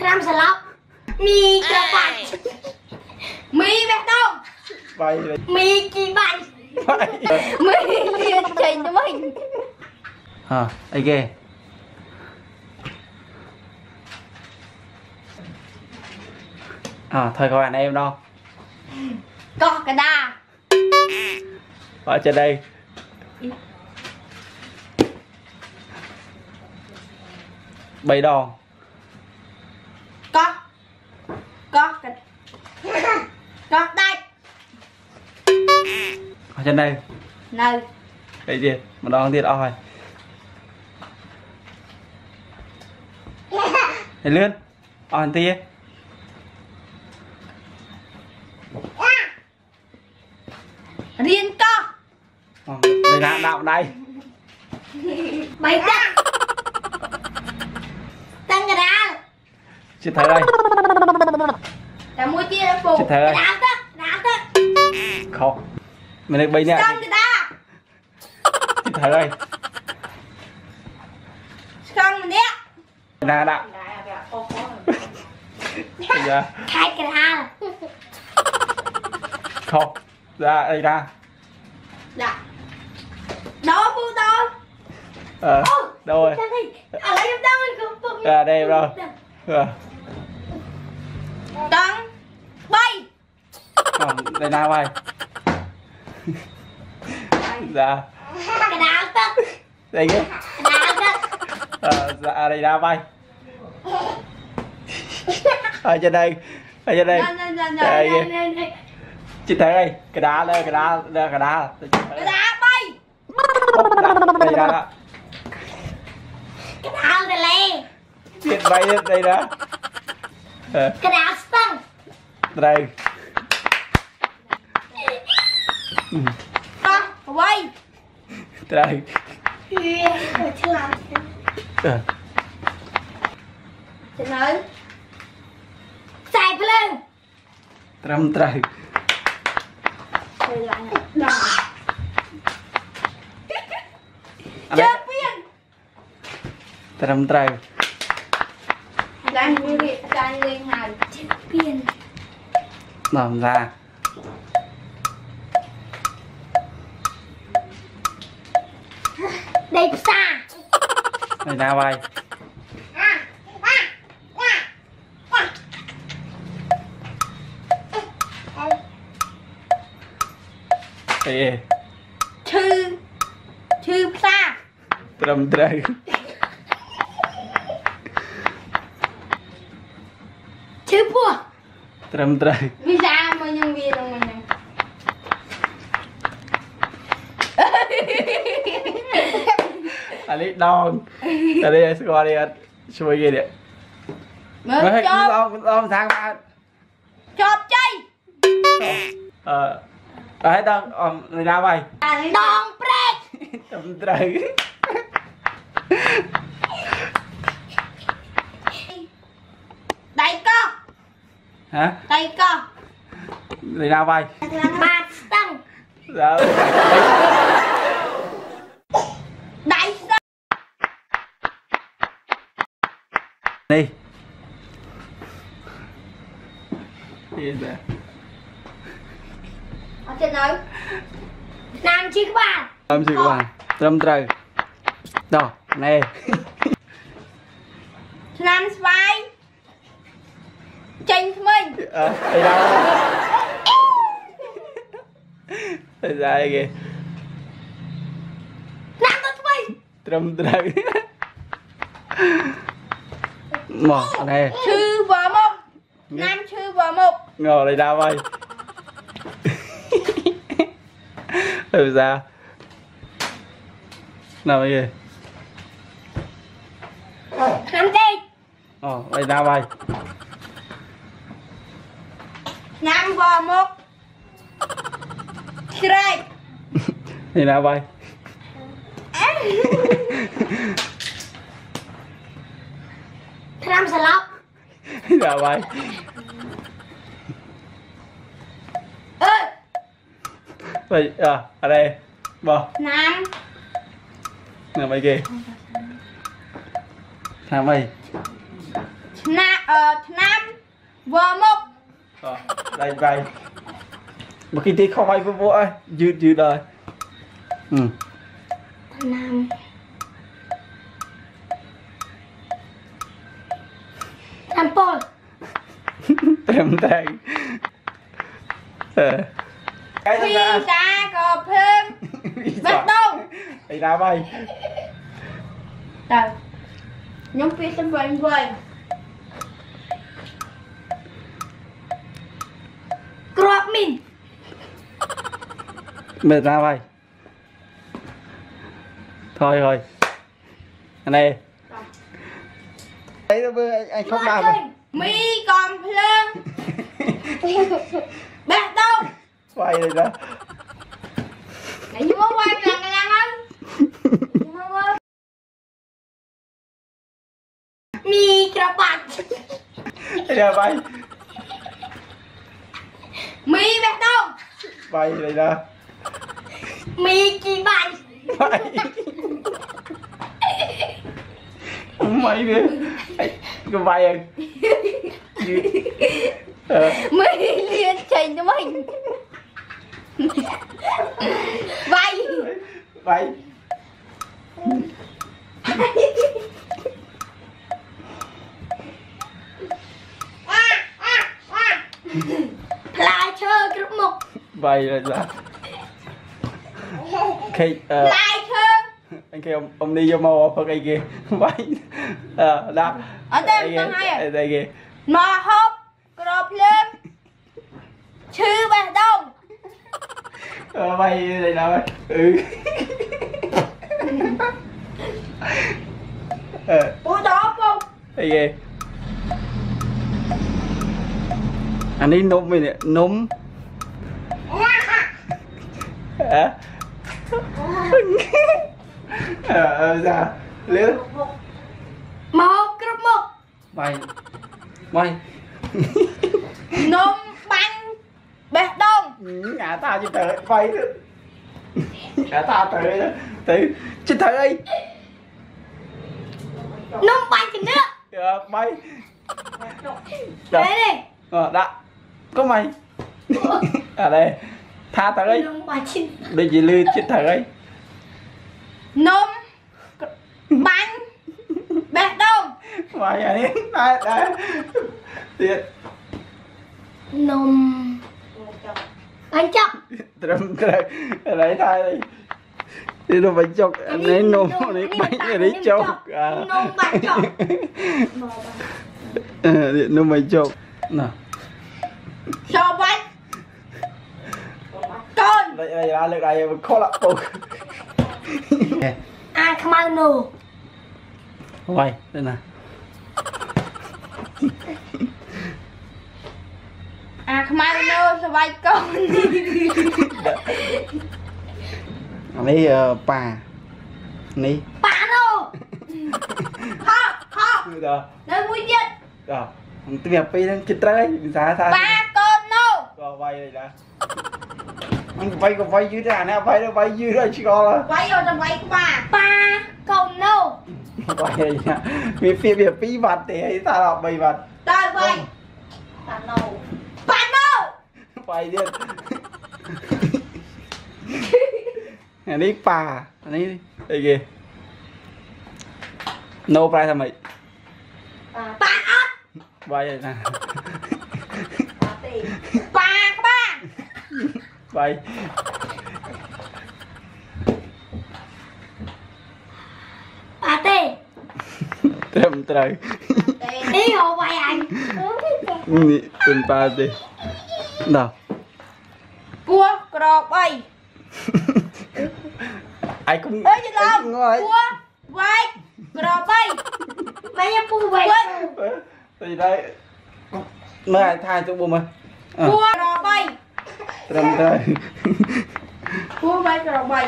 5 sờ lọc Mì cà bạch Mì bẹt đông Bày Mì kỳ bạch Mì kỳ cho mình. Hả, ai ghê. À, thôi các bạn em đâu? Có cái đà Ở trên đây. Bấy đòn có cái có đây. Ở trên đây. Nơi đây gì? Mà đo tiệt oi. Thầy lươn oi hàn tia riêng co. Ờ, nào là đạo đây mày ra tăng ra. Chị thấy đây. Là Chết thơ Đám Khóc. Mình được bay nha Xong người ta? Chết thơ ơi. Xong mình. Đĩa Nà đạo Khai cái ra Khóc. Ra đây ra. Dạ. Đó bu tôi, Ờ Đâu rồi? Ở dạ, đây em đâu mình cũng phục Ra đây rồi, đâu? trắng bay. Đây nào bay. Dạ. Đây nhé. À, dạ đây nào bay. Ở trên đây ở trên đây. Dạ, dạ, dạ, đây. chị thấy đây cái đá đây cái đá đây cái đá. Cái đá bay. Đây đá. Cái đá đây lê tiền bay đây đó. ក្រាស្ទឹងត្រូវអោះអ្វីត្រូវវាឆ្លាតចំណើខ្សែភ្លើងត្រឹមត្រូវជើងពៀងត្រឹមត្រូវឡើងវិញ បានលេងហើយជិះពៀនបងឡាដេកផ្សារឯណាវាយអេឈឺឈឺផ្សារត្រឹមត្រូវ ពស់ត្រឹមត្រូវវាស្អាតមកខ្ញុំវានឹងមកហ្នឹងអានេះដងអានេះឲ្យស្គាល់នេះអត់ឈ្មោះគេនេះមើលចប់ដល់ដល់សាងបាទចប់ចៃអឺហើយដល់អំណាវ៉ៃដងព្រែកត្រឹមត្រូវ hả? Tay co thì nào bay ba tăng rồi đại đi. Gì vậy ở trên nam chiếc bàn nam chiếc bàn trâm trời đó nè. ចេញថ្មី Ờ Đây đâu Đây ra đây kìa ឆ្នាំទៅថ្មី Trâm trời Mỏ Nè ឈឺវ៉មុខឆ្នាំឈឺវ៉មុខ Ngồi đây đâu ơi Làm sao Nào bây giờ ឆ្នាំទេ Ồ đây đâu ơi ឆ្នាំវ៉មុខស្រែ Number 1 Straight Thì nào bay. Tham sà lọc Thì nào bay. Ơ Vậy, à, ở đây. Bò Nam Nam bay kìa tham bay. Nam, ờ, Nam Vừa một đây vậy một khi tí không ai với bố ơi dư dư đời năm năm bò trầm tàng cái gì ra cọp thêm bắt đông đi ra bay. Rồi nhóm phía sân vườn vườn mệt ra vậy thôi rồi anh đây đấy anh không làm rồi mi còn lên bạc đâu quay rồi đó. Để vô quay là người ăn không mi cà bạc ra bay. Mi bạc đâu bay rồi đó. មីជីបាញ់ម៉ៃវាកវាយមីលៀនចេញទៅវិញវាយវាយផ្លែឈើគ្រប់មុខបាយហើយបាទ ខេកអឺឡាយធ្វើអញគេអមនេះយកមកផឹកអីគេបាញ់អឺដាក់អត់ទេមិនហើយអីគេមកហូបក្រភ្លើងឈឺបេះដូងអើបាយនេះណាមកអឺអឺពូដល់ពូអីគេអានេះនំវិញនំអឺ ờ dạ liễu một group một mày mày nôm băng bê đông nhà ta chỉ tới quay nhà ta tới tới chỉ tới đi nôm băng chỉ nữa mày đấy đi ờ đã có mày ở đây ថាទៅអីនំបាញ់ដូចជាលឺចិត្តទៅអីនំបាញ់បេះដូងបាញ់អានេះដែរដែរទៀតនំបាញ់ចុកត្រឹមត្រូវអីថាអីនេះនំបាញ់ចុកនេះនំនេះបាញ់នេះចុកនំបាញ់ចុកនំបាញ់ចុកណាចុក ដូចអីឡាលើកដៃវាខលអត់ពុកអាខ្មៅនោះវ៉ៃទៅណាអាខ្មៅនោះស្វាយកូននេះប៉ានេះប៉ានោះហោហោនៅមួយទៀតតោះទ្វាពីរហ្នឹងគេត្រូវហើយវិសាថាប៉ាកូននោះក៏វាយដែរណា vay còn vay dưới ra nè vay đâu vay dưới ra chị con là vay rồi tầm vay qua bà ba còn đâu vay gì nè mi phi mi phi vật thì hay ta là bay vật ta vay ta đâu bà đâu vay đi. Này đi bà này. Đi đây kìa. No price là mày. Bà ớt. Vay vậy nè. ស្បៃអត់ទេត្រឹមត្រូវនេះអូវាយអញនេះទុនប៉ាទេដល់ពស់ក្របី ai cũng ơi chị Long cua vai cờ bay bay em cua vậy thì đây mày thay cho bùm à cua cờ bay ក្របអី trầm trời គួរវាយក្របអី